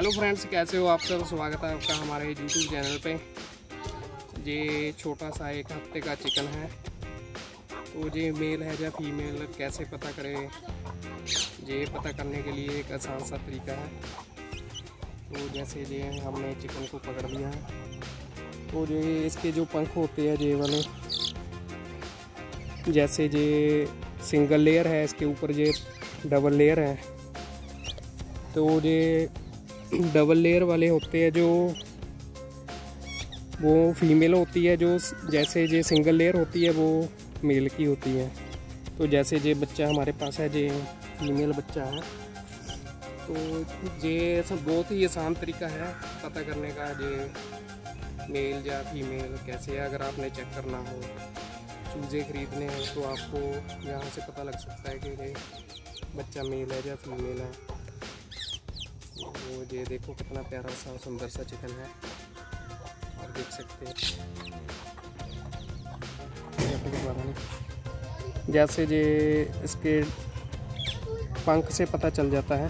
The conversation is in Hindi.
हेलो फ्रेंड्स, कैसे हो आप सब? स्वागत है आपका हमारे यूट्यूब चैनल पे। ये छोटा सा एक हफ़्ते का चिकन है। तो ये मेल है या फीमेल कैसे पता करें? ये पता करने के लिए एक आसान सा तरीका है। तो जैसे ये हमने चिकन को पकड़ लिया है। तो ये इसके जो पंख होते हैं, ये वाले, जैसे ये सिंगल लेयर है, इसके ऊपर ये डबल लेयर है। तो ये डबल लेयर वाले होते हैं जो वो फीमेल होती है, जो जैसे जे सिंगल लेयर होती है, वो मेल की होती है। तो जैसे जे बच्चा हमारे पास है जे फीमेल बच्चा है। तो ये सब बहुत ही आसान तरीका है पता करने का, ये मेल या फीमेल कैसे है, अगर आपने चेक करना हो, चूज़े ख़रीदने हैं तो आपको यहाँ से पता लग सकता है कि ये बच्चा मेल है या फीमेल है। तो ये देखो कितना प्यारा सा सुंदर सा चिकन है। और देख सकते हैं। जैसे जे इसके पंख से पता चल जाता है।